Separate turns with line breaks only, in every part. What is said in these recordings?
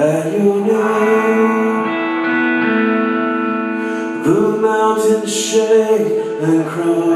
At your name The mountains shake and crumble.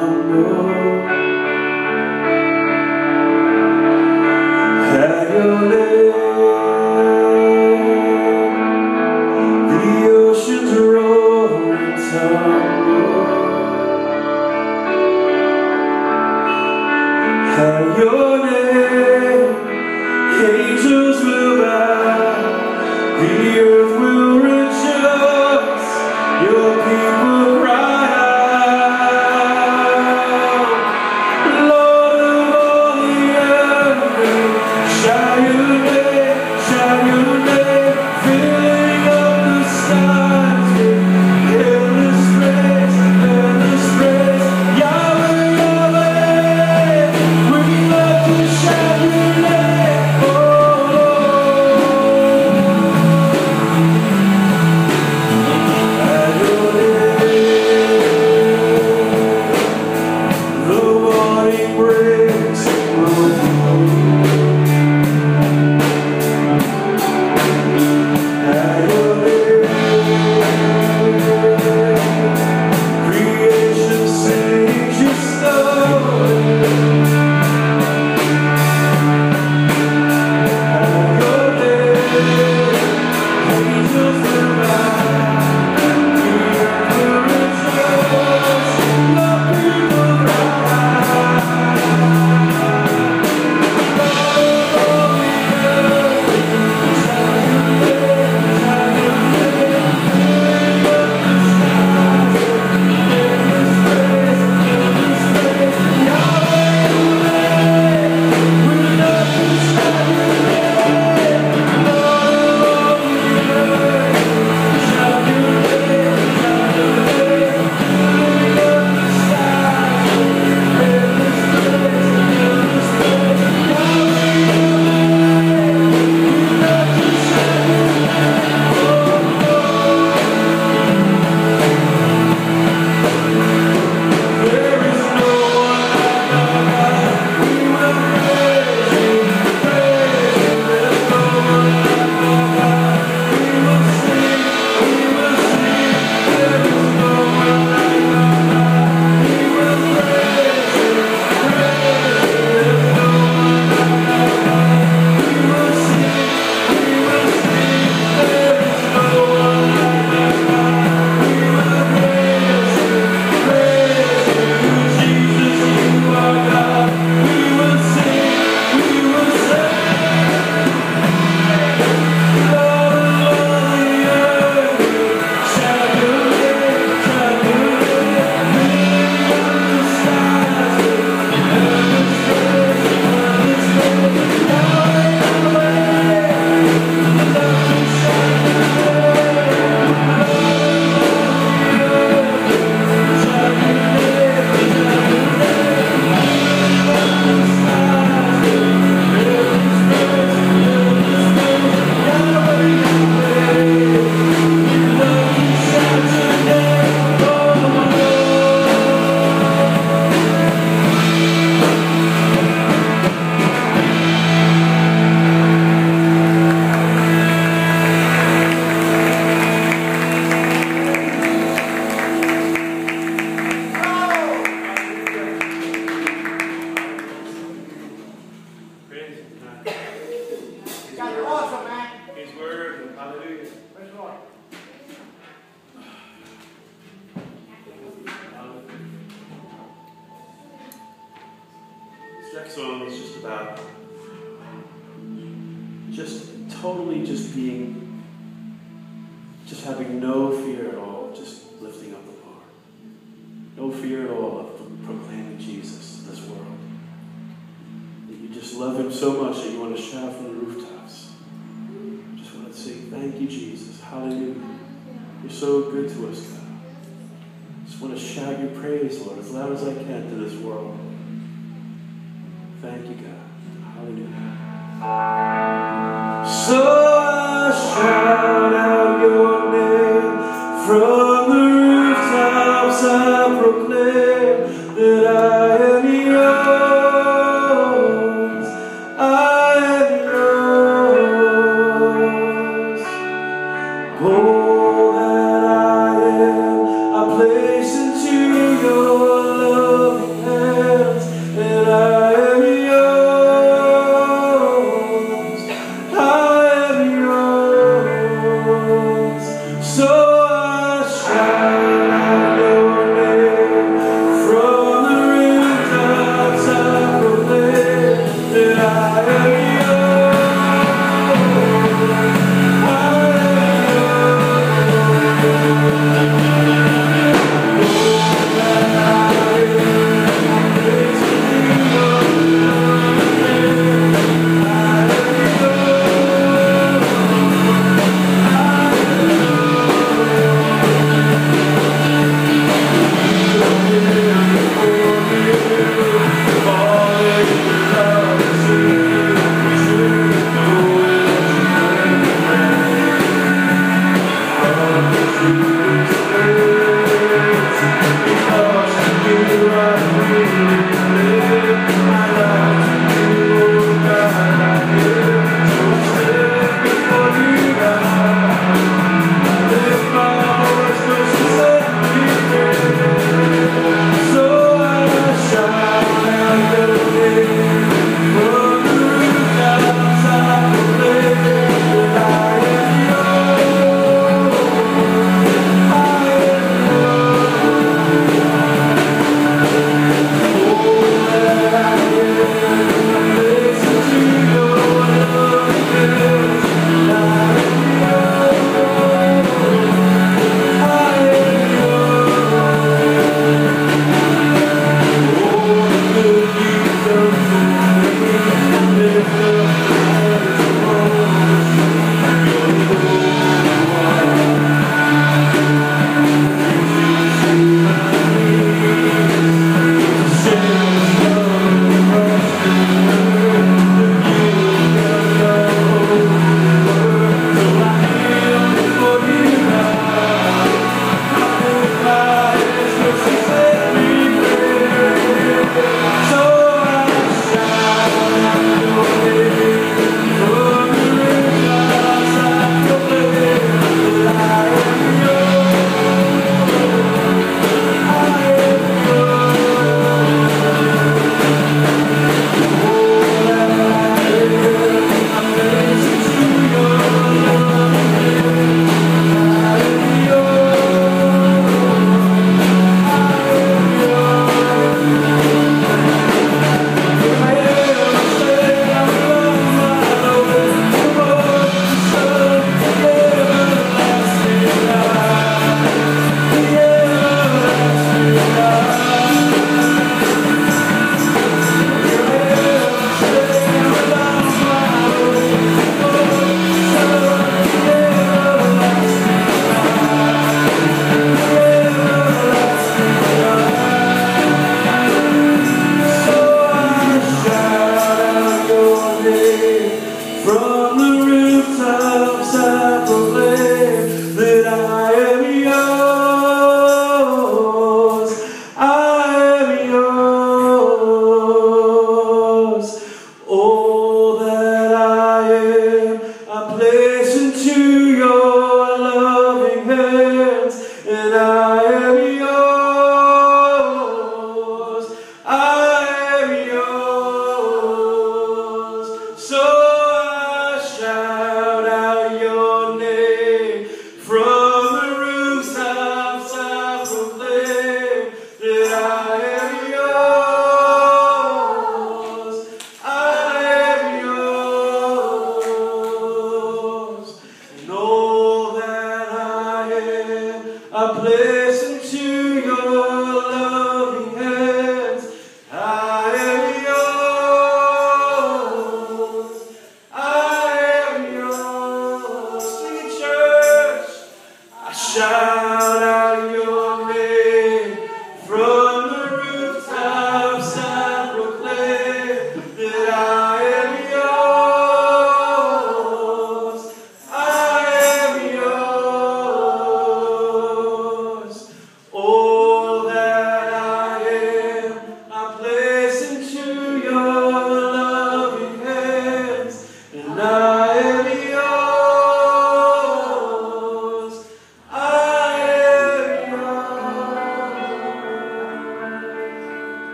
So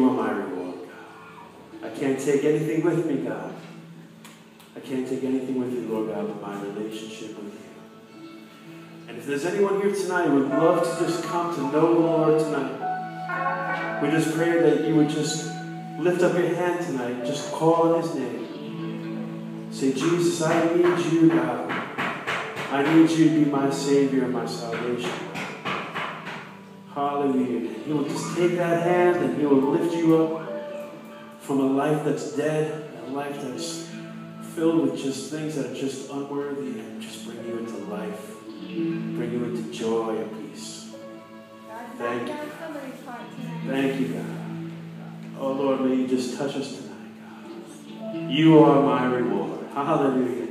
you are my reward, God. I can't take anything with me, God. I can't take anything with me, Lord God, but my relationship with you. And if there's anyone here tonight who would love to just come to know the Lord tonight, we just pray that you would just lift up your hand tonight, just call on his name. Say, Jesus, I need you, God. I need you to be my Savior and my salvation. Hallelujah. He will just take that hand and he will lift you up from a life that's dead, a life that's filled with just things that are just unworthy, and just bring you into life, bring you into joy and peace. Thank you. Thank you, God. Oh Lord, may you just touch us tonight, God. You are my reward. Hallelujah.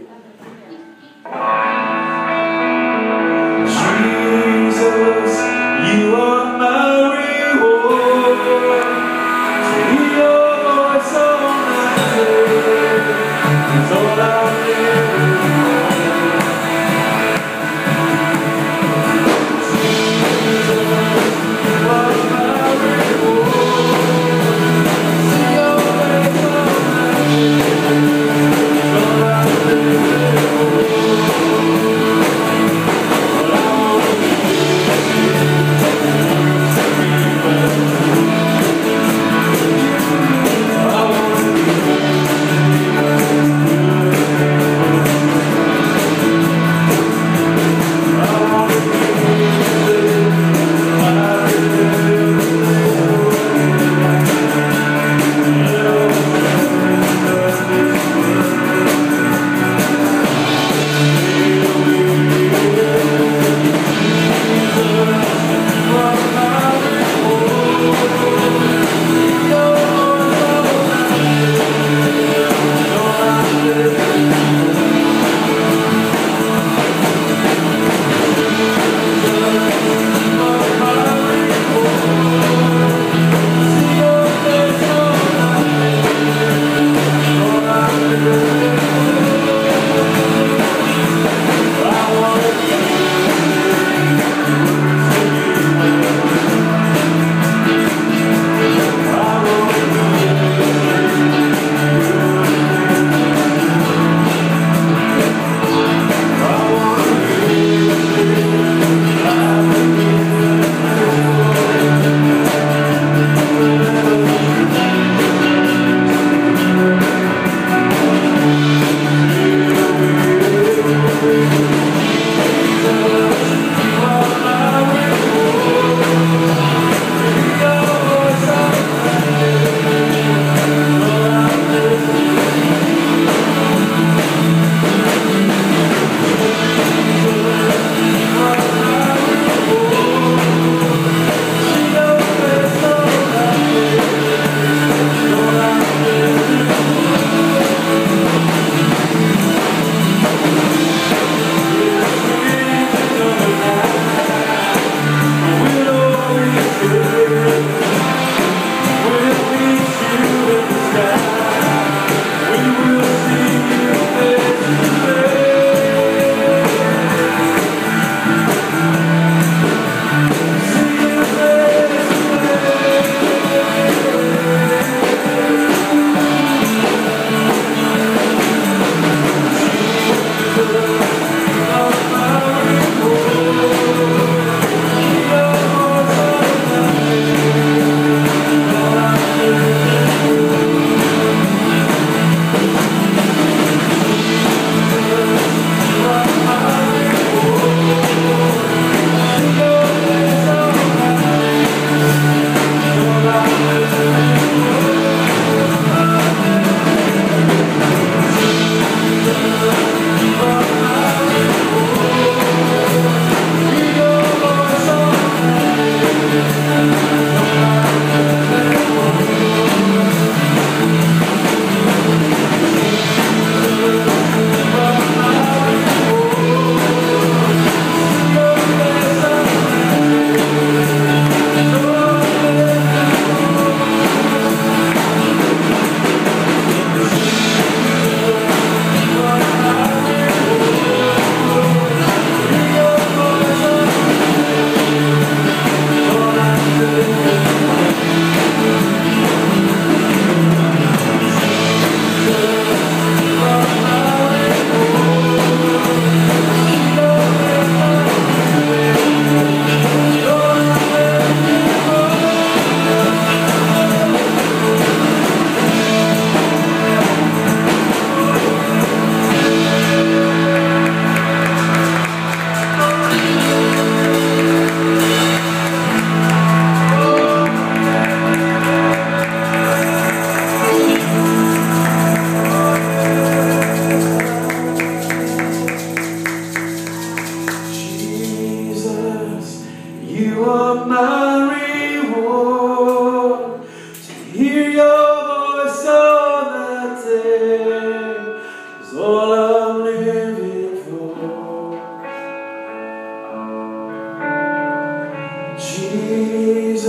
Jesus,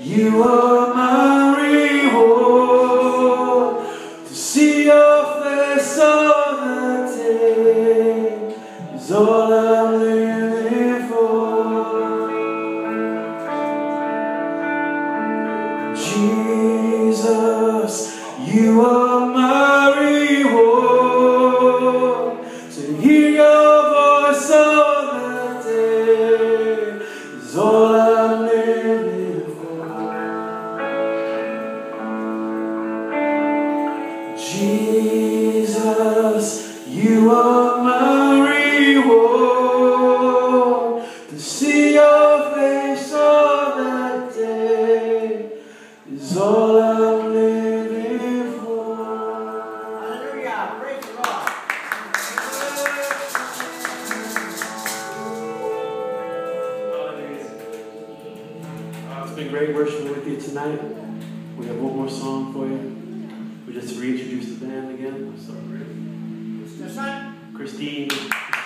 you are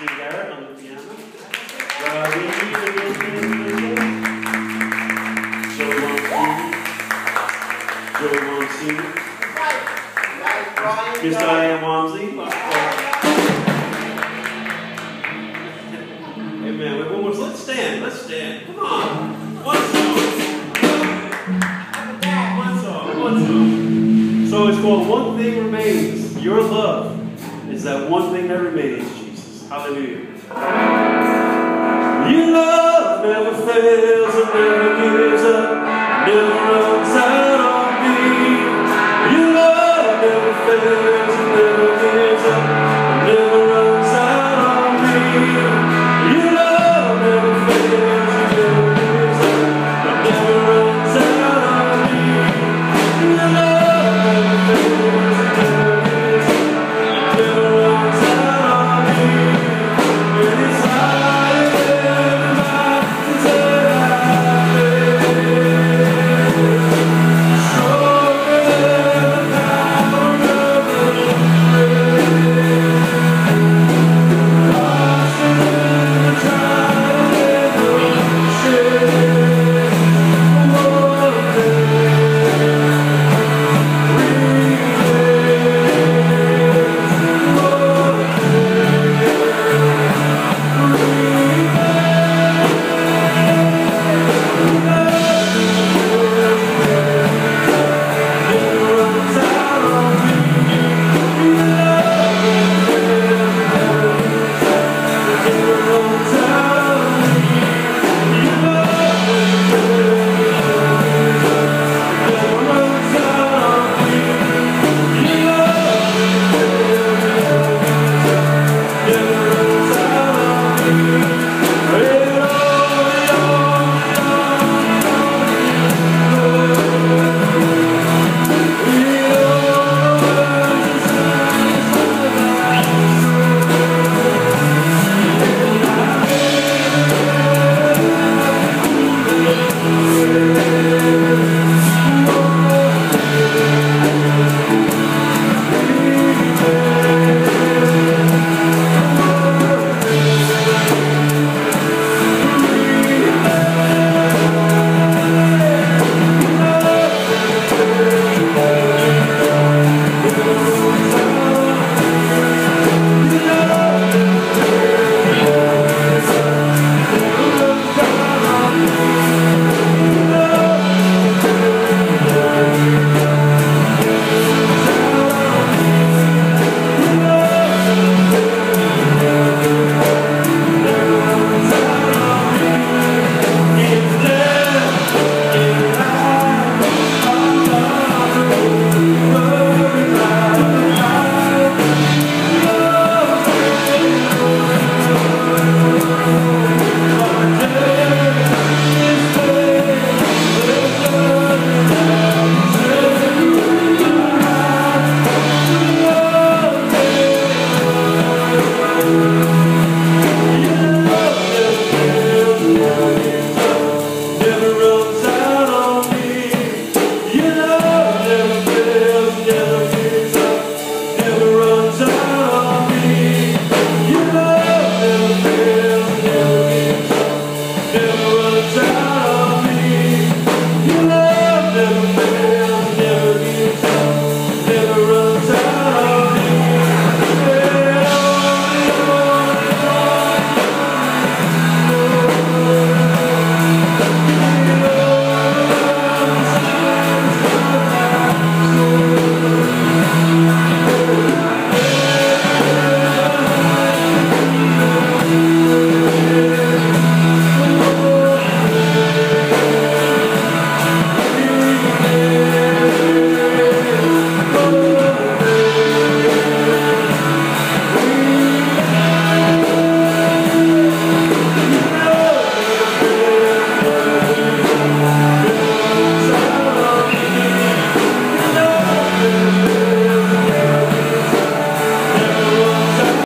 On
the
piano. Miss Diane Wamsley. One more. Let's stand. Let's stand. Come on. One. One. One. So it's called One Thing Remains. Your love is that one thing that remains. Hallelujah. Your love never fails and never gives up. Never